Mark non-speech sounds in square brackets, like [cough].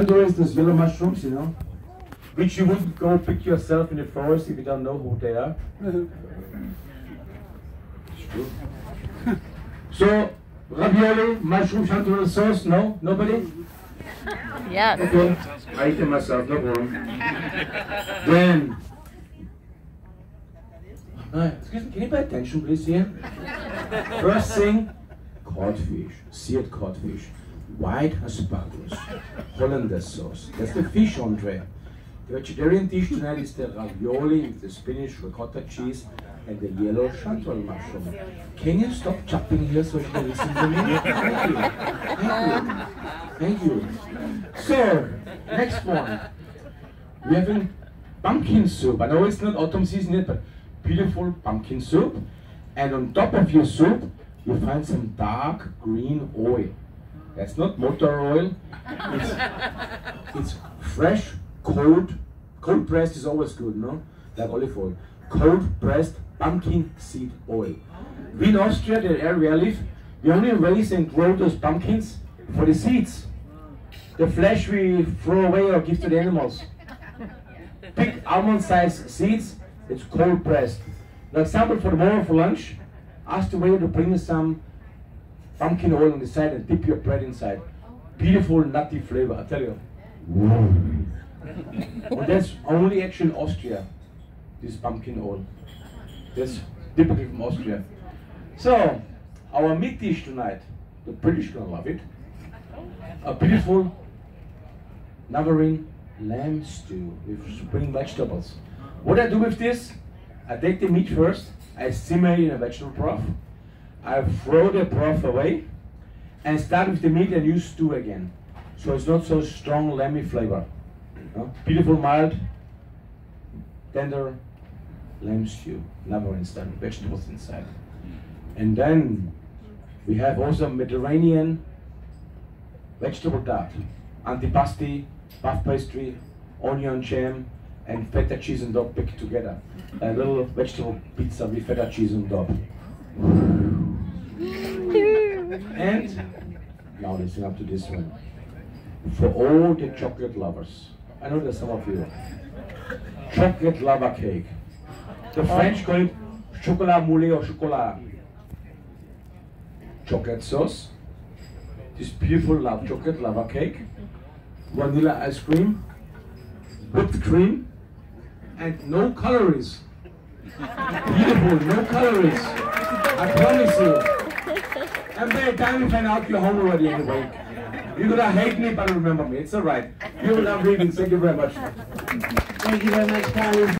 Chanterelles, those yellow mushrooms, you know, which you wouldn't go pick yourself in the forest if you don't know who they are. It's true. [laughs] So, ravioli, mushroom chanterelle sauce, no? Nobody? Yes. Okay, I eat them myself, no problem. Then, uh, excuse me, can you pay attention please here? First thing, codfish, seared codfish, white asparagus, Hollandaise sauce. That's the fish entree. The vegetarian dish tonight is the ravioli with the spinach, ricotta cheese, and the yellow chanterelle mushroom. Can you stop chopping here so you can listen to me? Thank you. Thank you. Thank you. So, next one. We're having pumpkin soup. I know it's not autumn season yet, but beautiful pumpkin soup. And on top of your soup, you find some dark green oil. That's not motor oil. It's, it's fresh, cold, cold pressed is always good, no? Like olive oil. Cold pressed pumpkin seed oil. We in Austria, the area I live, we only raise and grow those pumpkins for the seeds. The flesh we throw away or give to the animals. Big almond sized seeds, it's cold pressed. An example for tomorrow for lunch, ask the waiter to bring you some pumpkin oil on the side and dip your bread inside. Beautiful nutty flavor, I tell you. Mm. and that's only actually in Austria, this pumpkin oil. That's typically from Austria. So, our meat dish tonight, the British gonna love it. A beautiful Navarine lamb stew with spring vegetables. What I do with this, I take the meat first, I simmer it in a vegetable broth, I throw the broth away, and start with the meat and use stew again. So it's not so strong lamby flavor. No? Beautiful, mild, tender lamb stew, Navarine style, vegetables inside. Mm. And then we have also Mediterranean vegetable tart, antipasti, puff pastry, onion jam, and feta cheese and dog picked together. A little vegetable pizza with feta cheese on top. And now listen up to this one. For all the chocolate lovers, I know there's some of you. Chocolate lava cake. The French call it chocolat moulé or chocolat. Chocolate sauce, this beautiful love chocolate lava cake, vanilla ice cream, whipped cream, and no calories. Beautiful, no calories. I promise you. And by the time you find out you're home already anyway. You're gonna hate me, but remember me. It's alright. You will love reading. Thank you very much. Thank you very much, Carlos.